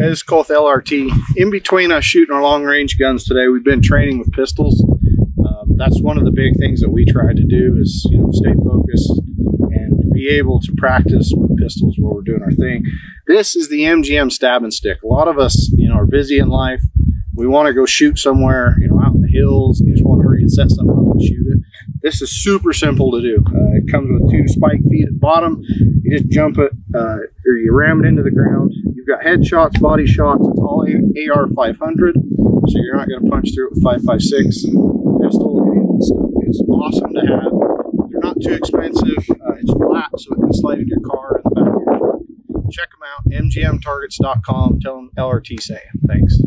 This is Cole LRT. In between us shooting our long range guns today, we've been training with pistols. Um, that's one of the big things that we try to do is you know stay focused and be able to practice with pistols while we're doing our thing. This is the MGM stab and stick. A lot of us, you know, are busy in life. We want to go shoot somewhere, you know, out in the hills. You just want to hurry and set something up and shoot it. This is super simple to do. Uh, it comes with two spike feet at the bottom. You just jump it uh, or you ram it into the ground. You've got headshots, body shots. It's all AR 500, so you're not going to punch through it with 556 pistol stuff. It's awesome to have. They're not too expensive. Uh, it's flat, so it can slide in your car in the back of your truck. Check them out, mgmtargets.com. Tell them LRT say. Thanks.